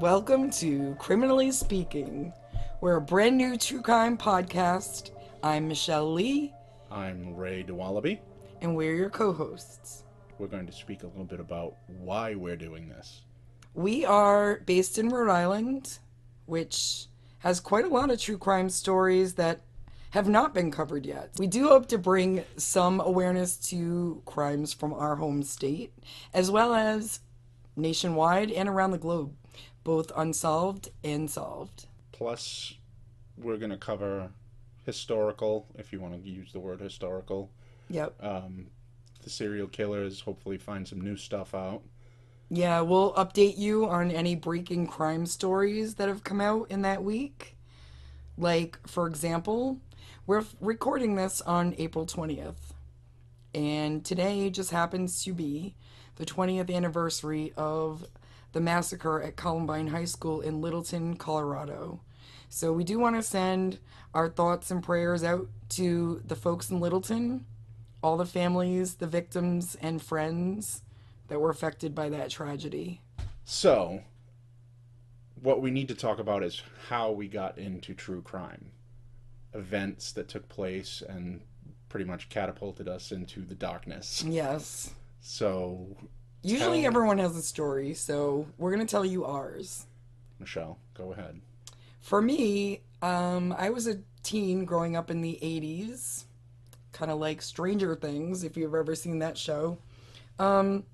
Welcome to Criminally Speaking. We're a brand new true crime podcast. I'm Michelle Lee, I'm Ray Dowaliby. and we're your co hosts. We're going to speak a little bit about why we're doing this. We are based in Rhode Island, which has quite a lot of true crime stories that have not been covered yet. We do hope to bring some awareness to crimes from our home state, as well as nationwide and around the globe, both unsolved and solved. Plus, we're going to cover historical, if you want to use the word historical. Yep. Um, the serial killers, hopefully, find some new stuff out. Yeah, we'll update you on any breaking crime stories that have come out in that week. Like, for example, we're recording this on April 20th. And today just happens to be the 20th anniversary of the massacre at Columbine High School in Littleton, Colorado. So we do want to send our thoughts and prayers out to the folks in Littleton, all the families, the victims, and friends that were affected by that tragedy. So, what we need to talk about is how we got into true crime. Events that took place and pretty much catapulted us into the darkness. Yes. So, Usually everyone has a story, so we're going to tell you ours. Michelle, go ahead. For me, um, I was a teen growing up in the 80s, kind of like Stranger Things, if you've ever seen that show. Um,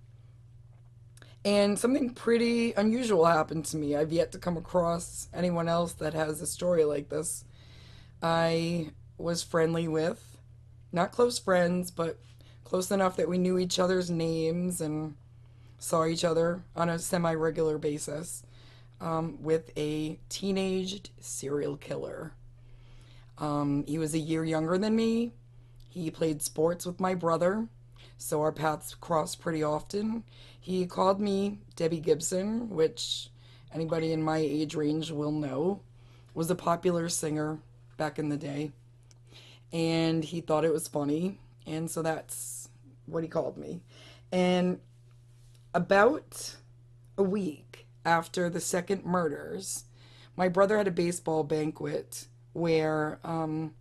and something pretty unusual happened to me. I've yet to come across anyone else that has a story like this. I was friendly with, not close friends, but close enough that we knew each other's names and saw each other on a semi regular basis um, with a teenaged serial killer. Um, he was a year younger than me. He played sports with my brother, so our paths crossed pretty often. He called me Debbie Gibson, which anybody in my age range will know was a popular singer back in the day. And he thought it was funny, and so that's what he called me. And about a week after the second murders, my brother had a baseball banquet where um,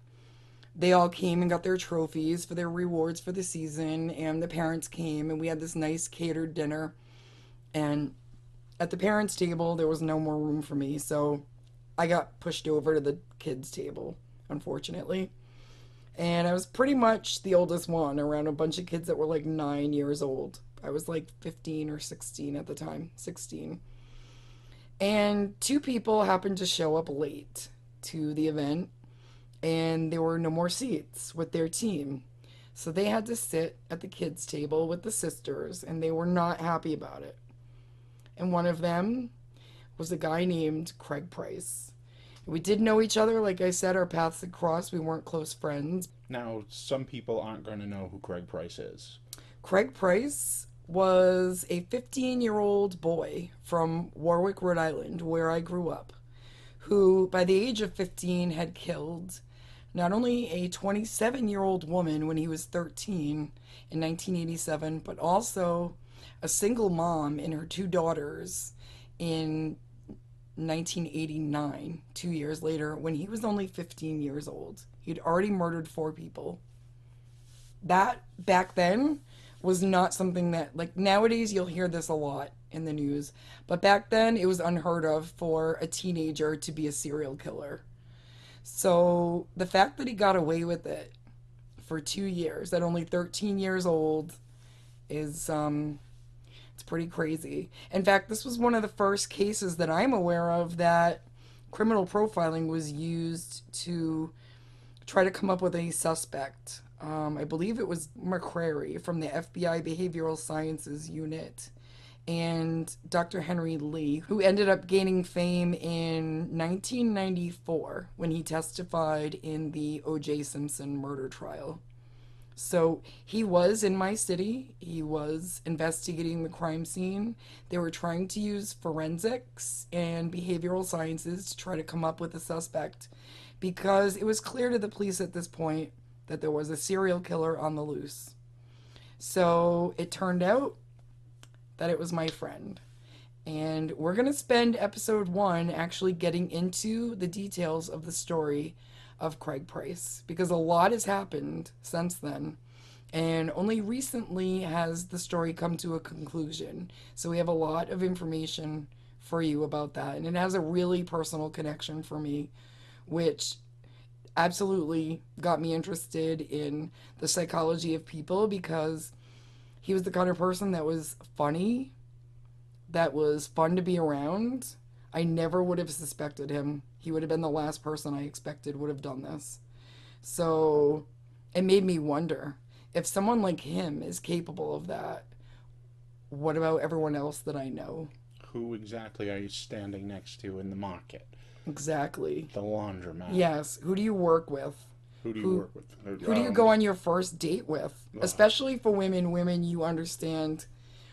they all came and got their trophies for their rewards for the season, and the parents came, and we had this nice catered dinner. And at the parents' table, there was no more room for me, so I got pushed over to the kids' table, unfortunately. And I was pretty much the oldest one around a bunch of kids that were like nine years old. I was like 15 or 16 at the time, 16. And two people happened to show up late to the event, and there were no more seats with their team. So they had to sit at the kids' table with the sisters, and they were not happy about it. And one of them was a guy named Craig Price. We did know each other, like I said, our paths had crossed. We weren't close friends. Now, some people aren't going to know who Craig Price is. Craig Price was a 15 year old boy from Warwick, Rhode Island, where I grew up, who by the age of 15 had killed not only a 27 year old woman when he was 13 in 1987, but also a single mom and her two daughters in 1989, two years later, when he was only 15 years old. He'd already murdered four people. That back then was not something that, like, nowadays you'll hear this a lot in the news, but back then it was unheard of for a teenager to be a serial killer. So the fact that he got away with it for two years, at only 13 years old, is, um, it's pretty crazy. In fact, this was one of the first cases that I'm aware of that criminal profiling was used to try to come up with a suspect. Um, I believe it was McCrary from the FBI Behavioral Sciences Unit and Dr. Henry Lee, who ended up gaining fame in 1994 when he testified in the O.J. Simpson murder trial. So he was in my city. He was investigating the crime scene. They were trying to use forensics and behavioral sciences to try to come up with a suspect because it was clear to the police at this point that there was a serial killer on the loose. So it turned out that it was my friend. And we're going to spend episode one actually getting into the details of the story of Craig Price because a lot has happened since then. And only recently has the story come to a conclusion. So we have a lot of information for you about that. And it has a really personal connection for me, which absolutely got me interested in the psychology of people because he was the kind of person that was funny that was fun to be around. I never would have suspected him. He would have been the last person I expected would have done this. So it made me wonder if someone like him is capable of that, what about everyone else that I know? Who exactly are you standing next to in the market? Exactly. The laundromat. Yes. Who do you work with? Who do you Who- work with? Who do you Um, go on your first date with? Especially for women, women, you understand.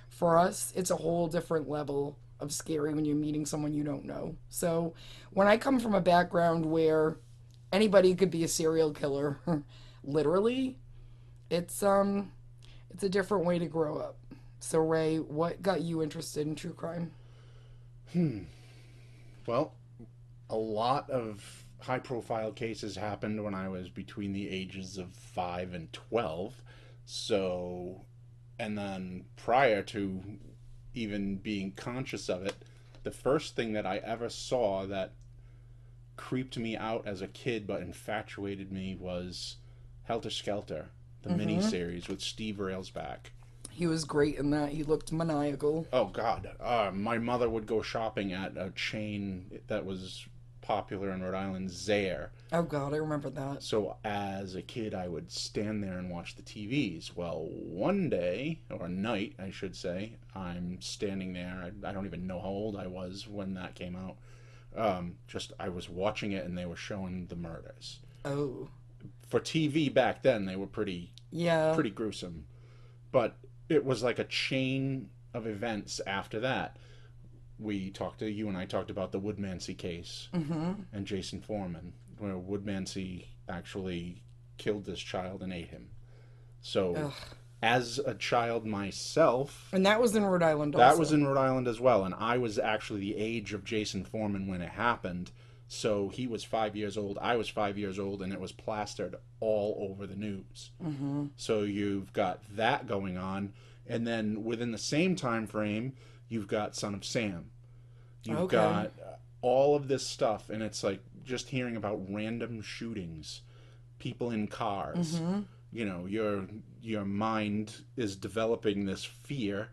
For us, it's a whole different level of scary when you're meeting someone you don't know. So, when I come from a background where anybody could be a serial killer, literally, it's um it's a different way to grow up. So, Ray, what got you interested in true crime? Hmm. Well, a lot of high profile cases happened when I was between the ages of 5 and 12. So, and then prior to even being conscious of it, the first thing that I ever saw that creeped me out as a kid but infatuated me was Helter Skelter, the miniseries with Steve Railsback. He was great in that. He looked maniacal. Oh God! Uh, my mother would go shopping at a chain that was popular in Rhode Island, Zayre. Oh God, I remember that. So as a kid, I would stand there and watch the TVs. Well, one day or a night, I should say, I'm standing there. I, I don't even know how old I was when that came out. Um, just I was watching it, and they were showing the murders. Oh, For TV back then, they were pretty yeah. pretty gruesome. But it was like a chain of events after that. We talked to you and I talked about the Woodmansee case Mm-hmm. and Jason Foreman, where Woodmansee actually killed this child and ate him. So, Ugh. as a child myself, And that was in Rhode Island. Also. that was in Rhode Island as well, and I was actually the age of Jason Foreman when it happened. So he was five years old, I was five years old, and it was plastered all over the news. Mm-hmm. So you've got that going on, and then within the same time frame, you've got Son of Sam. You've Okay. got uh, all of this stuff, and it's like just hearing about random shootings, people in cars. Mm-hmm. You know, your your mind is developing this fear,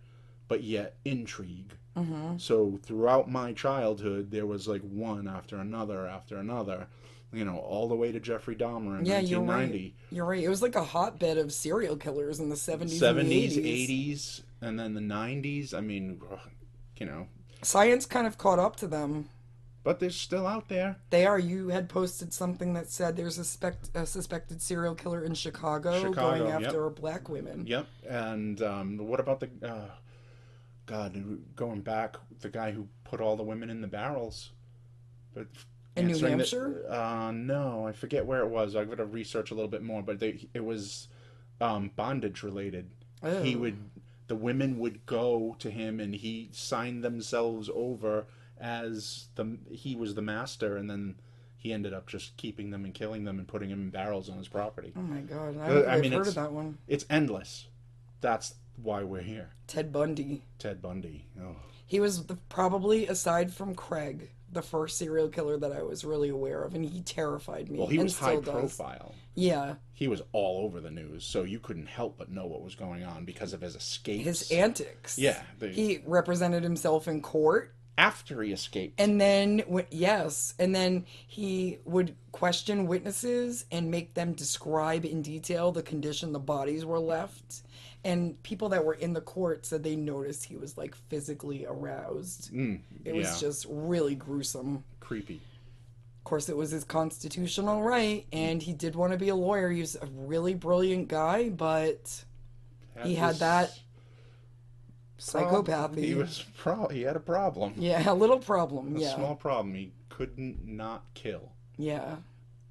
but yet intrigue. Mm-hmm. So throughout my childhood, there was like one after another after another. You know, all the way to Jeffrey Dahmer in Yeah, you're right. You're right. It was like a hotbed of serial killers in the 70s, and 70s, the 80s. 80s, and then the 90s. I mean, you know, Science kind of caught up to them. but they're still out there. They are. You had posted something that said there's a, spect- a suspected serial killer in Chicago, Chicago, going yep. after black women. Yep. And um, what about the uh, God going back? The guy who put all the women in the barrels. But In New Hampshire? uh, no, I forget where it was. I've got to research a little bit more. But they, it was um, bondage related. He Oh. would, the women would go to him, and he signed themselves over as the he was the master, and then he ended up just keeping them and killing them and putting them in barrels on his property. Oh my god. I, Uh, I I've mean, heard of that one. It's endless. That's why we're here. Ted Bundy. Ted Bundy. Oh. He was the, probably, aside from Craig, the first serial killer that I was really aware of, and he terrified me. Well, he was high still does. Yeah. He was all over the news, so you couldn't help but know what was going on because of his escapes. His antics. Yeah, the- He represented himself in court. After he escaped. And then, yes, and then he would question witnesses and make them describe in detail the condition the bodies were left. And people that were in the court said they noticed he was like physically aroused. Mm, It yeah, was just really gruesome. creepy. Of course, it was his constitutional right, and he did want to be a lawyer. He was a really brilliant guy, but He had that psychopathy. He was pro. He had a problem. yeah, a little problem. A Yeah, small problem. He couldn't not kill. yeah.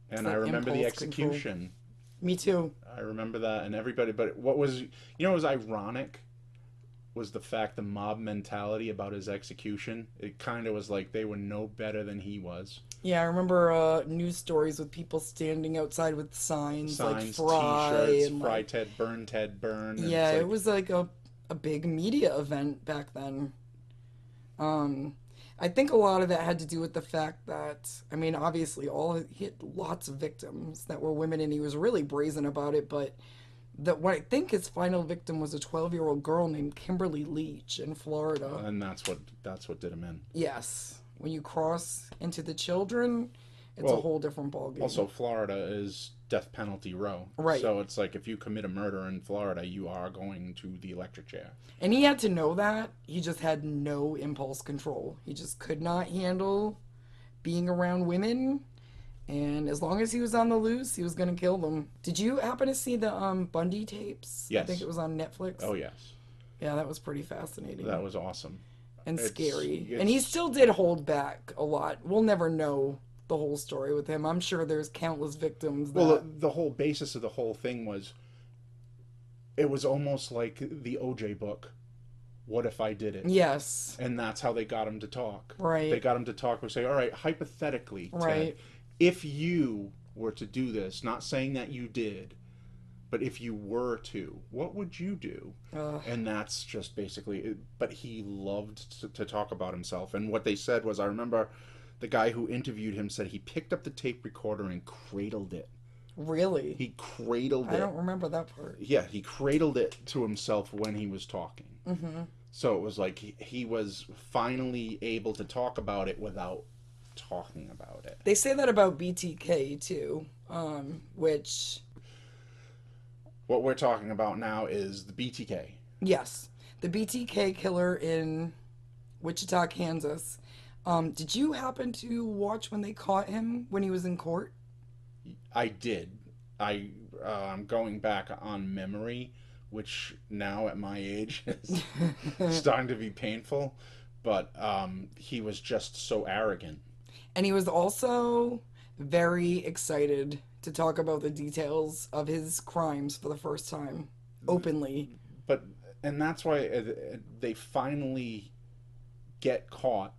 And I remember the impulse control. execution. Me too. I remember that, and everybody. But what was you know It was ironic was the fact the mob mentality about his execution. It kind of was like they were no better than he was. Yeah, I remember uh, news stories with people standing outside with signs, like Signs, "Fry" T-shirts, and "Fry like, Ted, burn Ted, burn." and yeah, it's it was like a a big media event back then. Um, I think a lot of that had to do with the fact that I mean, obviously, all he had lots of victims that were women, and he was really brazen about it. But that what I think his final victim was a 12 year old girl named Kimberly Leach in Florida. and that's what that's what did him in. Yes, when you cross into the children, it's Well, a whole different ballgame. Also, Florida is death penalty row. Right. So it's like if you commit a murder in Florida, you are going to the electric chair. And he had to know that. He just had no impulse control. He just could not handle being around women. And as long as he was on the loose, he was going to kill them. Did you happen to see the um, Bundy tapes? Yes. I think it was on Netflix. Oh yes, Yeah, that was pretty fascinating that was awesome. and it's- scary. And he still did hold back a lot. We'll never know the whole story with him. I'm sure there's countless victims that. Well, the, the whole basis of the whole thing was it was almost like the OJ book. What if I did it? yes. And that's how they got him to talk. Right. They got him to talk and say, all right, hypothetically, Ted, Right. If you were to do this, not saying that you did, but if you were to, what would you do? Ugh. And that's just basically, but he loved to, to talk about himself. And what they said was, I remember the guy who interviewed him said he picked up the tape recorder and cradled it. really? He cradled I it. I don't remember that part. Yeah, he cradled it to himself when he was talking. Mm-hmm. So it was like he, he was finally able to talk about it without talking about it. They say that about BTK too, um, which What we're talking about now is the BTK. yes, the BTK killer in Wichita, Kansas. Um, did you happen to watch when they caught him when he was in court? I did. I uh, I'm going back on memory, which now at my age is starting to be painful. But um, he was just so arrogant. And he was also very excited to talk about the details of his crimes for the first time openly. But and that's why uh, they finally get caught.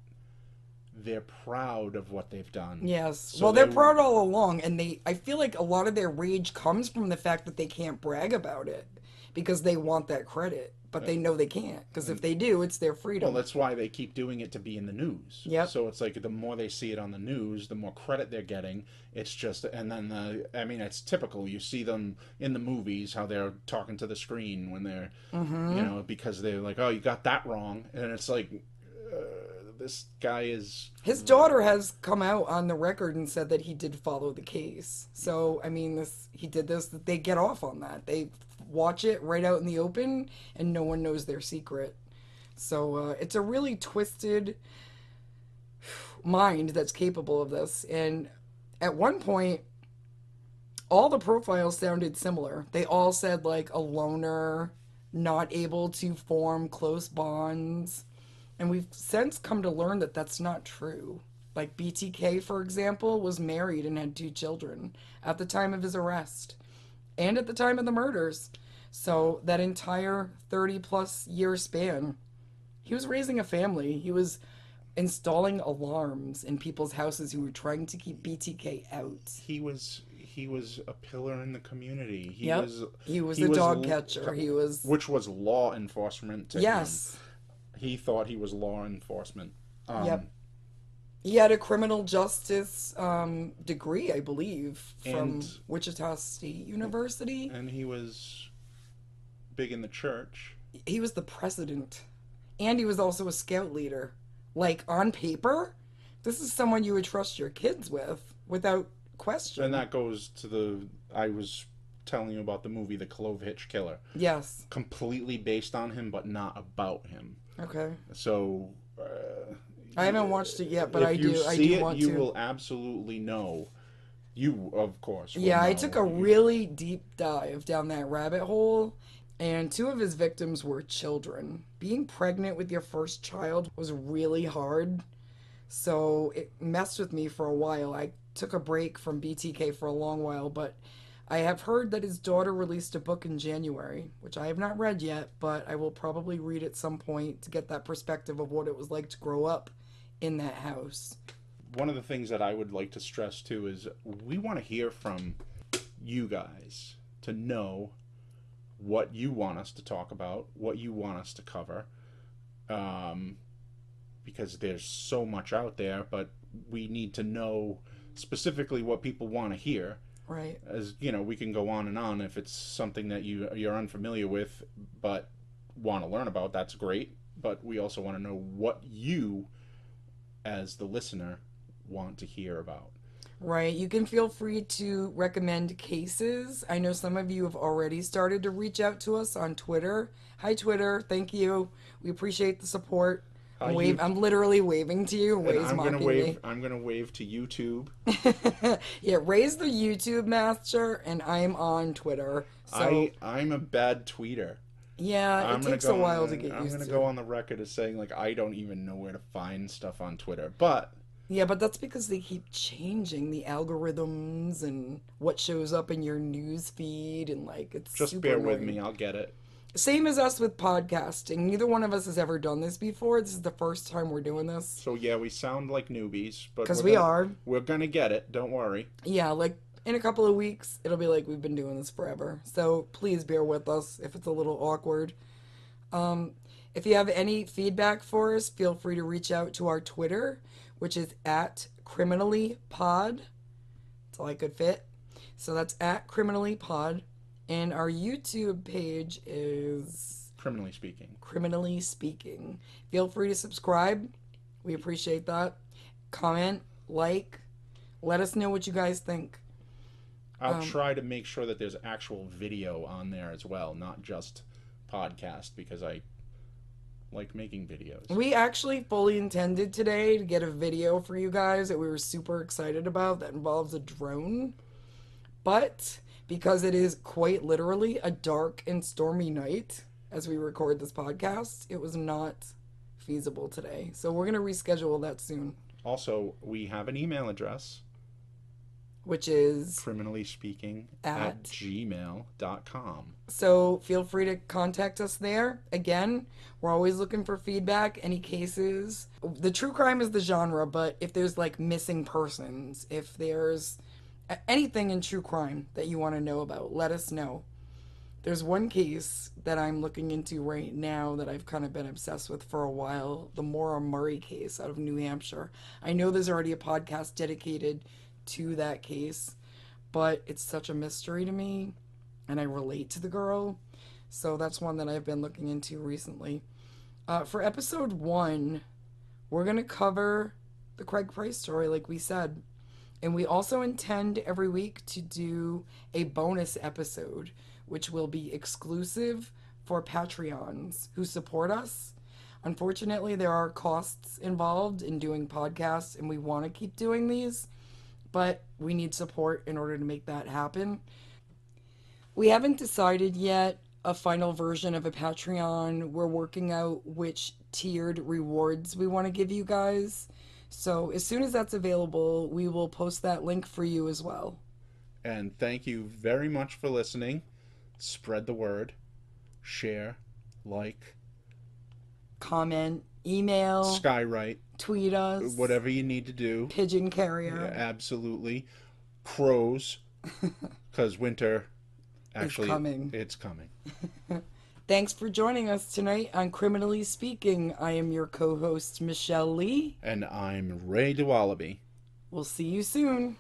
They're proud of what they've done. Yes. So well, they're they- proud all along, and they. I feel like a lot of their rage comes from the fact that they can't brag about it because they want that credit, but they know they can't because if they do, it's their freedom. Well, that's why they keep doing it to be in the news. Yep. So it's like the more they see it on the news, the more credit they're getting. It's just, and then the, I mean, it's typical. You see them in the movies how they're talking to the screen when they're, Mm-hmm. you know, because they're like, oh, you got that wrong, and it's like, uh, this guy is. His daughter has come out on the record and said that he did follow the case. So I mean, this he did this. They get off on that. They watch it right out in the open, and no one knows their secret. So uh, it's a really twisted mind that's capable of this. And at one point, all the profiles sounded similar. They all said like a loner, not able to form close bonds. And we've since come to learn that that's not true. Like BTK, for example, was married and had two children at the time of his arrest and at the time of the murders. So that entire 30 plus year span, he was raising a family. He was installing alarms in people's houses who were trying to keep BTK out. He was he was a pillar in the community. He Yep. was He was he a was dog catcher. He was which was law enforcement. To him. yes. He thought he was law enforcement. Um, Yep. He had a criminal justice um, degree, I believe, from And- Wichita State University. And he was big in the church. He was the president, and he was also a scout leader. Like on paper, this is someone you would trust your kids with without question. And that goes to the I was telling you about the movie The Clovehitch Killer. yes. Completely based on him, but not about him. Okay. So uh, I haven't watched it yet, but I do. I do it, want you to. will absolutely know. You, of course. Yeah, I took a really deep dive down that rabbit hole, and two of his victims were children. Being pregnant with your first child was really hard, so it messed with me for a while. I took a break from BTK for a long while, but I have heard that his daughter released a book in January, which I have not read yet, but I will probably read at some point to get that perspective of what it was like to grow up in that house. One of the things that I would like to stress too is we want to hear from you guys to know what you want us to talk about, what you want us to cover. Um, because there's so much out there, but we need to know specifically what people want to hear. Right. As you know, we can go on and on if it's something that you you're unfamiliar with, but want to learn about. That's great. But we also want to know what you, as the listener, want to hear about. Right. You can feel free to recommend cases. I know some of you have already started to reach out to us on Twitter. Hi, Twitter. Thank you. We appreciate the support. I'm, wave, you- I'm literally waving to you. Ray's I'm gonna wave. I'm gonna wave to YouTube. yeah, Ray's the YouTube master, and I'm on Twitter. So I I'm a bad tweeter. Yeah, I'm it takes go a while on, to get I'm used gonna to. go on the record as saying like I don't even know where to find stuff on Twitter, but Yeah, but that's because they keep changing the algorithms and what shows up in your news feed, and like it's just bear with me. I'll get it. Same as us with podcasting. Neither one of us has ever done this before. This is the first time we're doing this. So yeah, we sound like newbies, but Because we gonna- are. We're gonna get it. Don't worry. Yeah, like in a couple of weeks, it'll be like we've been doing this forever. So please bear with us if it's a little awkward. Um, if you have any feedback for us, feel free to reach out to our Twitter, which is at criminally pod. That's all I could fit. So that's at criminally pod. And our YouTube page is Criminally speaking, criminally speaking. Feel free to subscribe. We appreciate that. Comment, like, let us know what you guys think. I'll Um, try to make sure that there's actual video on there as well, not just podcast, because I like making videos. We actually fully intended today to get a video for you guys that we were super excited about that involves a drone. But because it is quite literally a dark and stormy night as we record this podcast, it was not feasible today. So we're going to reschedule that soon, Also, we have an email address, which is criminally speaking At- at gmail.com. So feel free to contact us there. Again, we're always looking for feedback, any cases. The true crime is the genre, but if there's like missing persons, if there's anything in true crime that you want to know about, let us know. There's one case that I'm looking into right now that I've kind of been obsessed with for a while the Maura Murray case out of New Hampshire. I know there's already a podcast dedicated to that case, but it's such a mystery to me and I relate to the girl. So that's one that I've been looking into recently. Uh, for episode one, we're going to cover the Craig Price story, like we said. And we also intend every week to do a bonus episode, which will be exclusive for Patreons who support us. Unfortunately, there are costs involved in doing podcasts, and we want to keep doing these, but we need support in order to make that happen. We haven't decided yet a final version of a Patreon. We're working out which tiered rewards we want to give you guys. So as soon as that's available, we will post that link for you as well. And thank you very much for listening. Spread the word, share, like, Comment, email, skywrite, tweet us, whatever you need to do. pigeon Yeah, carrier. absolutely. Crows, because winter actually it's coming. It's coming. Thanks for joining us tonight on Criminally Speaking. I am your co-host Michelle Lee. And I'm Ray Dowaliby. We'll see you soon.